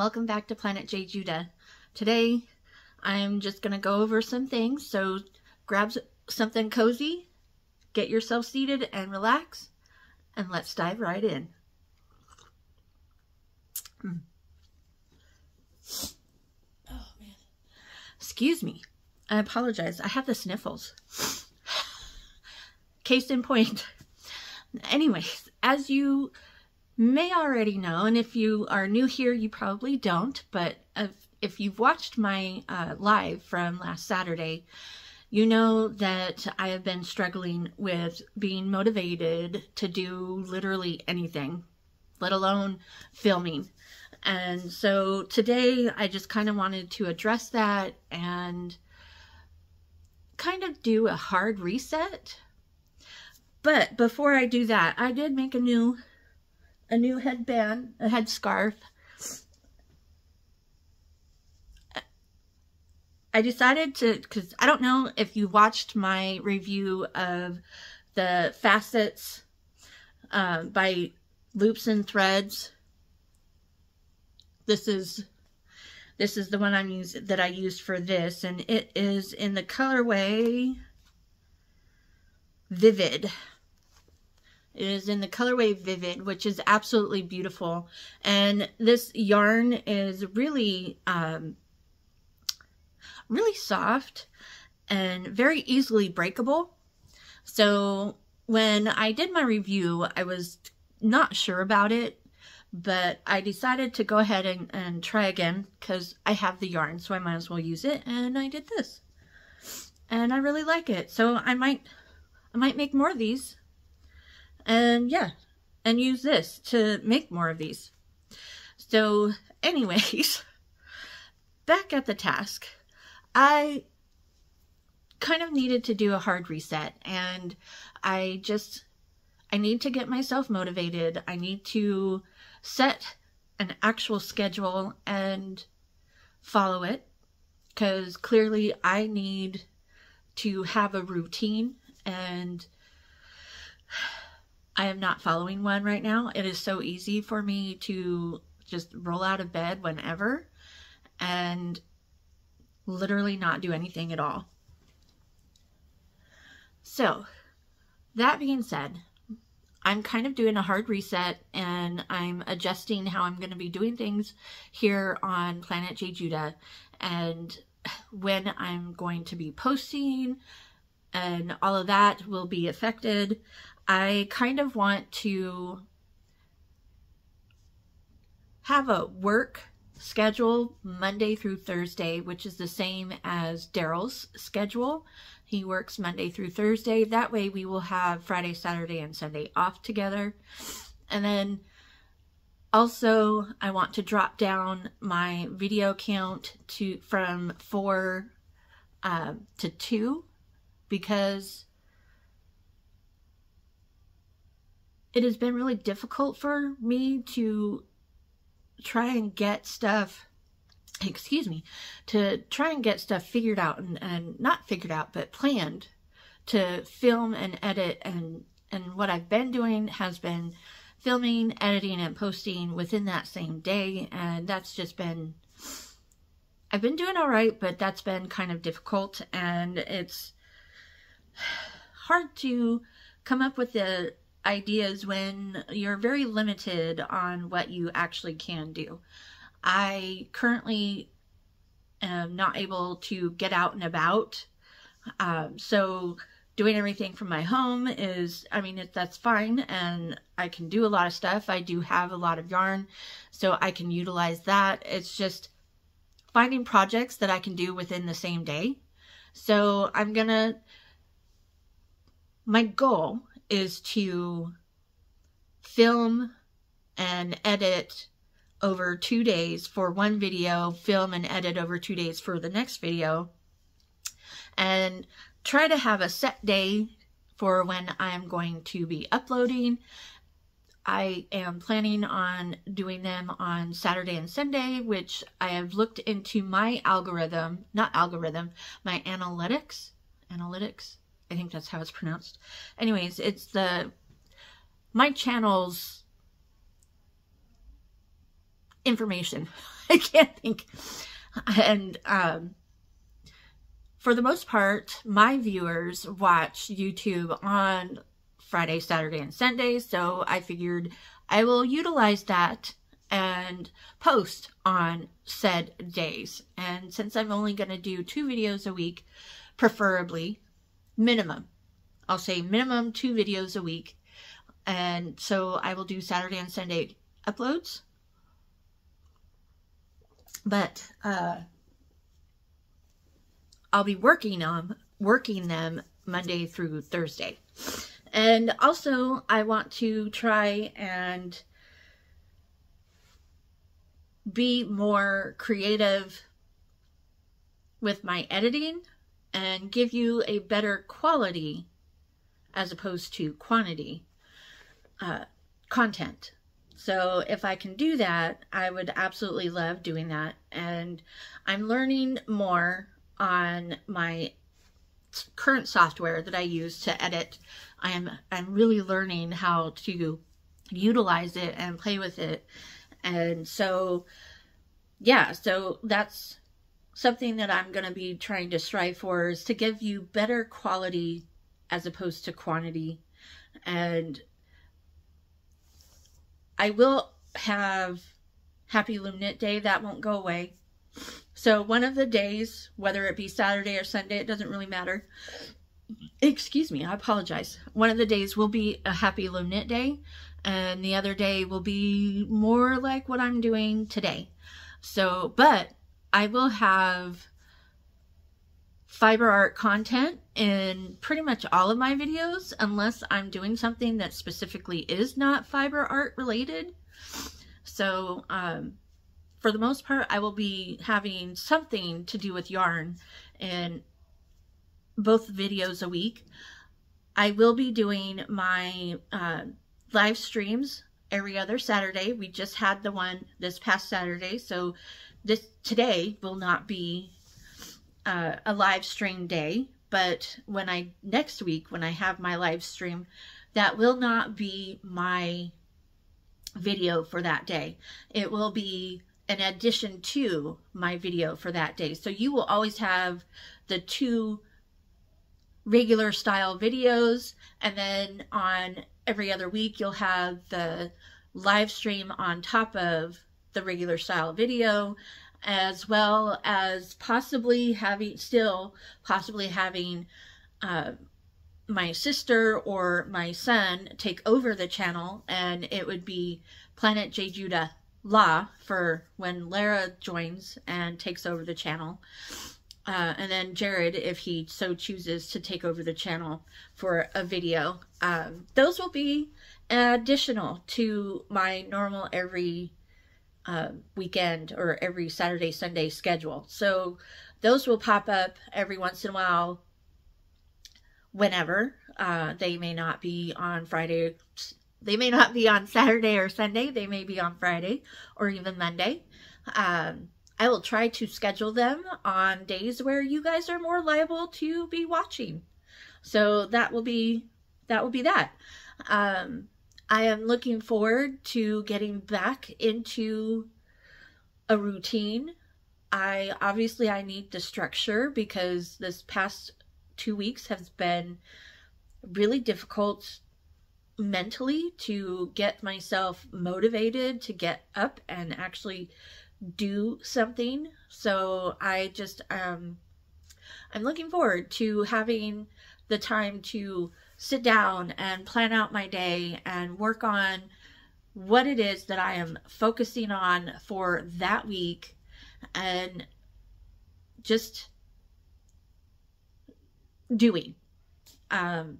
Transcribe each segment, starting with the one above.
welcome back to Planet JeJuDa. Today I'm just going to go over some things, so grab something cozy, get yourself seated and relax, and let's dive right in. Mm. Oh man. Excuse me. I apologize. I have the sniffles. Case in point. Anyways, as you may already know, and if you are new here, you probably don't, but if, if you've watched my uh, live from last Saturday, you know that I have been struggling with being motivated to do literally anything, let alone filming. And so today I just kind of wanted to address that and kind of do a hard reset. But before I do that, I did make a new a new headband, a headscarf. I decided to, because I don't know if you watched my review of the facets uh, by Loops and Threads. This is this is the one I'm use that I used for this, and it is in the colorway Vivid. It is in the colorway Vivid, which is absolutely beautiful. And this yarn is really, um, really soft and very easily breakable. So when I did my review, I was not sure about it, but I decided to go ahead and, and try again because I have the yarn, so I might as well use it. And I did this. And I really like it. So I might, I might make more of these and yeah, and use this to make more of these. So anyways, back at the task, I kind of needed to do a hard reset and I just, I need to get myself motivated. I need to set an actual schedule and follow it because clearly I need to have a routine and I am not following one right now. It is so easy for me to just roll out of bed whenever and literally not do anything at all. So, that being said, I'm kind of doing a hard reset and I'm adjusting how I'm going to be doing things here on Planet JeJuDa and when I'm going to be posting and all of that will be affected. I kind of want to have a work schedule Monday through Thursday, which is the same as Darrel's schedule. He works Monday through Thursday. That way we will have Friday, Saturday, and Sunday off together. And then also I want to drop down my video count to from four uh, to two because it has been really difficult for me to try and get stuff excuse me to try and get stuff figured out and, and not figured out but planned to film and edit and and what I've been doing has been filming, editing, and posting within that same day. And that's just been I've been doing all right but that's been kind of difficult. And it's hard to come up with the ideas when you're very limited on what you actually can do. I currently am not able to get out and about. Um, so doing everything from my home is, I mean, it, that's fine. And I can do a lot of stuff. I do have a lot of yarn, so I can utilize that. It's just finding projects that I can do within the same day. So I'm going to, my goal is to film and edit over two days for one video, film and edit over two days for the next video, and try to have a set day for when I'm going to be uploading. I am planning on doing them on Saturday and Sunday, which I have looked into my algorithm, not algorithm, my analytics, analytics, I think that's how it's pronounced. Anyways, it's the my channel's information. I can't think. And um, for the most part, my viewers watch YouTube on Friday, Saturday, and Sunday. So I figured I will utilize that and post on said days. And since I'm only going to do two videos a week, preferably minimum, I'll say minimum two videos a week. And so I will do Saturday and Sunday uploads. But uh, I'll be working on working them Monday through Thursday. And also I want to try and be more creative with my editing and give you a better quality as opposed to quantity uh, content. So if I can do that, I would absolutely love doing that. And I'm learning more on my current software that I use to edit. I am I'm really learning how to utilize it and play with it. And so yeah, so that's something that I'm going to be trying to strive for is to give you better quality as opposed to quantity. And I will have Happy Luminant Day. That won't go away. So one of the days, whether it be Saturday or Sunday, it doesn't really matter. Excuse me, I apologize. One of the days will be a Happy Luminant Day, and the other day will be more like what I'm doing today. So, but I will have fiber art content in pretty much all of my videos unless I'm doing something that specifically is not fiber art related. So um, for the most part, I will be having something to do with yarn in both videos a week. I will be doing my uh, live streams every other Saturday. We just had the one this past Saturday, so this today will not be uh, a live stream day, but when I next week when I have my live stream, that will not be my video for that day. It will be an addition to my video for that day. So you will always have the two regular style videos and then on every other week you'll have the live stream on top of the regular style video as well as possibly having still possibly having uh, my sister or my son take over the channel and it would be Planet JeJuDa La for when Lara joins and takes over the channel. Uh, and then Jared, if he so chooses to take over the channel for a video. Um, those will be additional to my normal every uh, weekend or every Saturday, Sunday schedule. So those will pop up every once in a while whenever. Uh, they may not be on Friday. They may not be on Saturday or Sunday. They may be on Friday or even Monday. Um, I will try to schedule them on days where you guys are more liable to be watching. So that will be that will be that. Um, I am looking forward to getting back into a routine. I obviously I need the structure because this past two weeks has been really difficult mentally to get myself motivated to get up and actually do something. So I just um I'm looking forward to having the time to sit down and plan out my day and work on what it is that I am focusing on for that week and just doing. Um,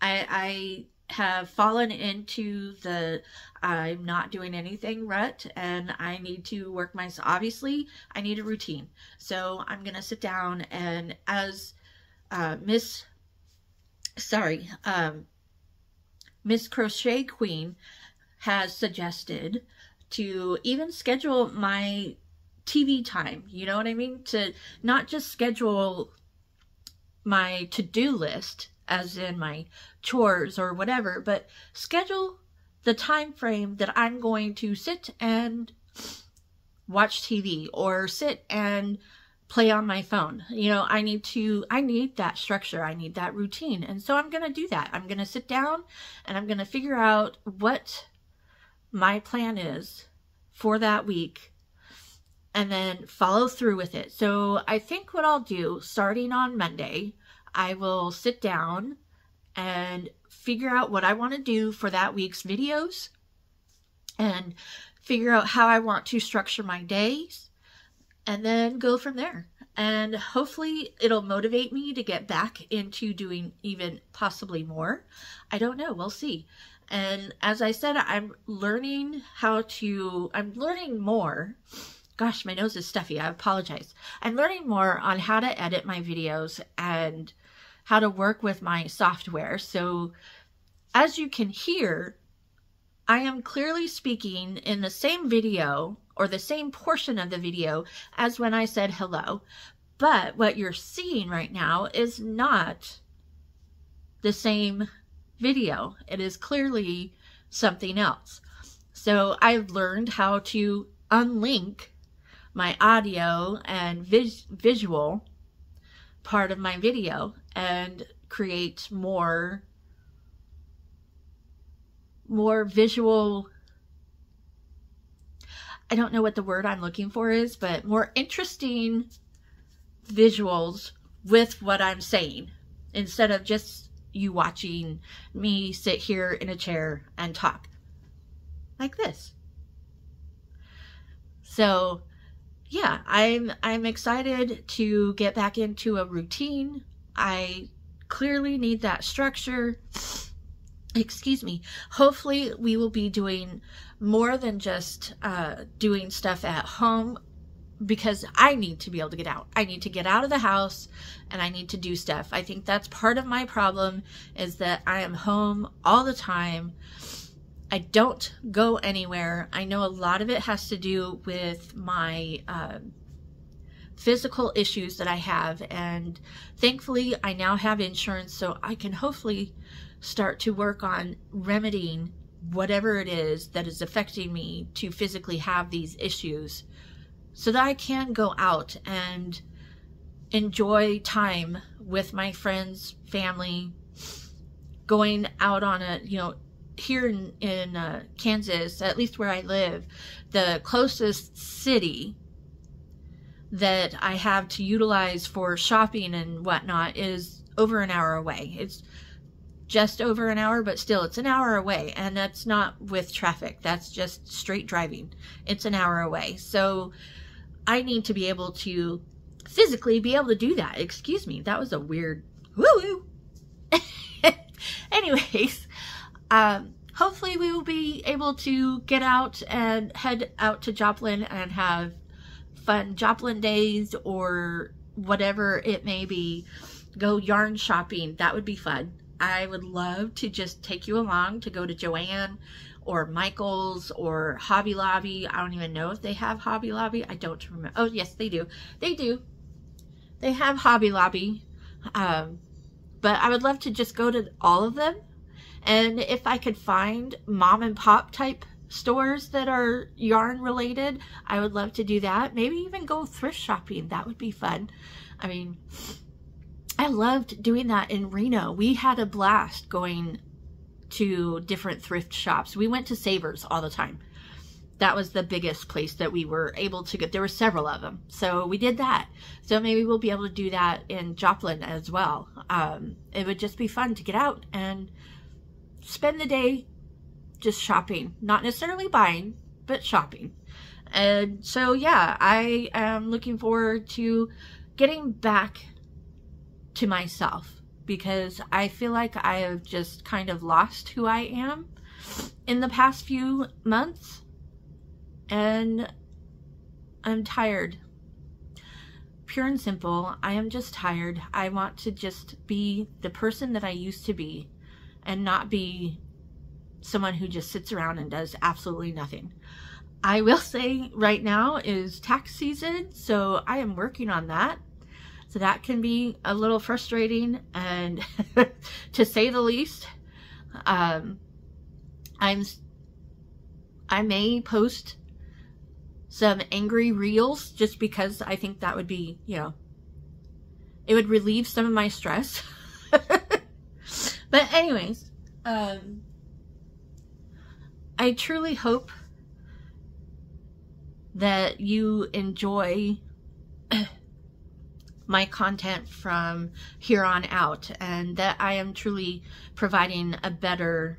I, I have fallen into the I'm not doing anything rut and I need to work myself. Obviously, I need a routine. So I'm going to sit down and as uh, Miss sorry, um, Miss Crochet Queen has suggested to even schedule my TV time. You know what I mean? To not just schedule my to-do list as in my chores or whatever, but schedule the time frame that I'm going to sit and watch TV or sit and play on my phone. You know, I need to, I need that structure. I need that routine. And so I'm going to do that. I'm going to sit down and I'm going to figure out what my plan is for that week and then follow through with it. So I think what I'll do starting on Monday, I will sit down and figure out what I want to do for that week's videos and figure out how I want to structure my days and then go from there. And hopefully it'll motivate me to get back into doing even possibly more. I don't know. We'll see. And as I said, I'm learning how to, I'm learning more. Gosh, my nose is stuffy. I apologize. I'm learning more on how to edit my videos and how to work with my software. So as you can hear, I am clearly speaking in the same video or the same portion of the video as when I said hello. But what you're seeing right now is not the same video. It is clearly something else. So I've learned how to unlink my audio and vis visual part of my video and create more more visual I don't know what the word I'm looking for is, but more interesting visuals with what I'm saying instead of just you watching me sit here in a chair and talk like this. So yeah, I'm I'm excited to get back into a routine. I clearly need that structure. Excuse me. Hopefully we will be doing more than just uh, doing stuff at home because I need to be able to get out. I need to get out of the house and I need to do stuff. I think that's part of my problem is that I am home all the time. I don't go anywhere. I know a lot of it has to do with my uh, physical issues that I have. And thankfully, I now have insurance, so I can hopefully start to work on remedying whatever it is that is affecting me to physically have these issues so that I can go out and enjoy time with my friends, family, going out on a, you know, here in, in uh, Kansas, at least where I live, the closest city that I have to utilize for shopping and whatnot is over an hour away. It's just over an hour, but still it's an hour away. And that's not with traffic. That's just straight driving. It's an hour away. So I need to be able to physically be able to do that. Excuse me. That was a weird woo woo. Anyways, um, hopefully we will be able to get out and head out to Joplin and have fun Joplin days or whatever it may be. Go yarn shopping. That would be fun. I would love to just take you along to go to Joann or Michael's or Hobby Lobby. I don't even know if they have Hobby Lobby. I don't remember. Oh, yes, they do. They do. They have Hobby Lobby. Um, but I would love to just go to all of them. And if I could find mom and pop type stores that are yarn related, I would love to do that. Maybe even go thrift shopping. That would be fun. I mean, I loved doing that in Reno. We had a blast going to different thrift shops. We went to Savers all the time. That was the biggest place that we were able to get. There were several of them. So we did that. So maybe we'll be able to do that in Joplin as well. Um, it would just be fun to get out and spend the day just shopping. Not necessarily buying, but shopping. And so, yeah, I am looking forward to getting back to myself because I feel like I have just kind of lost who I am in the past few months and I'm tired. Pure and simple, I am just tired. I want to just be the person that I used to be and not be someone who just sits around and does absolutely nothing. I will say right now is tax season, so I am working on that. So that can be a little frustrating and to say the least. Um, I'm I may post some angry reels just because I think that would be, you know, it would relieve some of my stress. but anyways, um, I truly hope that you enjoy my content from here on out and that I am truly providing a better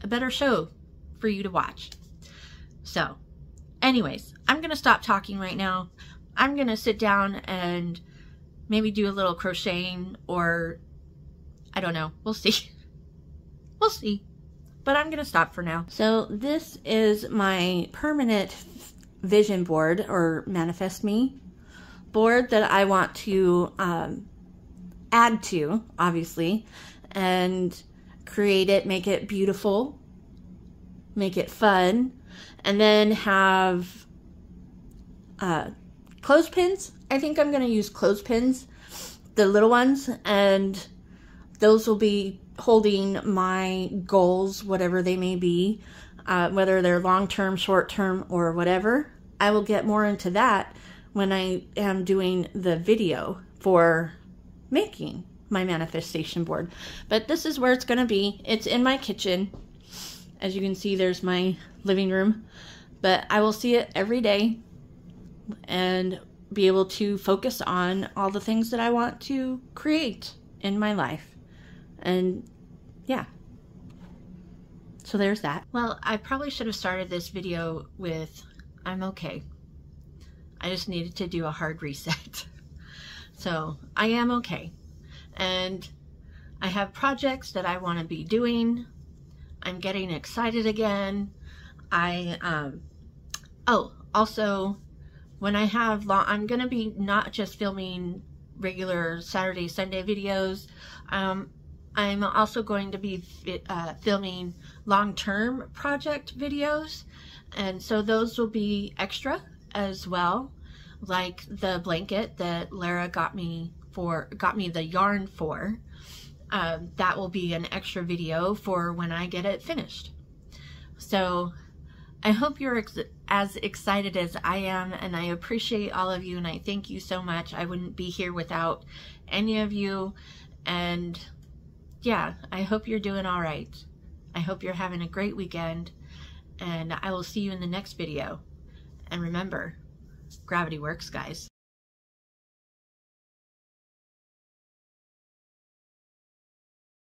a better show for you to watch. So, anyways, I'm going to stop talking right now. I'm going to sit down and maybe do a little crocheting or I don't know. We'll see. we'll see. But I'm going to stop for now. So this is my permanent vision board or manifest me board that I want to um, add to, obviously, and create it, make it beautiful, make it fun, and then have uh, clothespins. I think I'm going to use clothespins, the little ones, and those will be holding my goals, whatever they may be, uh, whether they're long term, short term, or whatever. I will get more into that when I am doing the video for making my manifestation board. But this is where it's going to be. It's in my kitchen. As you can see, there's my living room. But I will see it every day and be able to focus on all the things that I want to create in my life. And yeah. So there's that. Well, I probably should have started this video with I'm okay. I just needed to do a hard reset. so I am okay. And I have projects that I want to be doing. I'm getting excited again. I, um, oh, also, when I have long, I'm going to be not just filming regular Saturday, Sunday videos. Um, I'm also going to be uh, filming long-term project videos. And so those will be extra as well. Like the blanket that Lara got me for got me the yarn for. Um, that will be an extra video for when I get it finished. So I hope you're ex as excited as I am and I appreciate all of you and I thank you so much. I wouldn't be here without any of you and yeah, I hope you're doing all right. I hope you're having a great weekend and I will see you in the next video. And remember, gravity works, guys.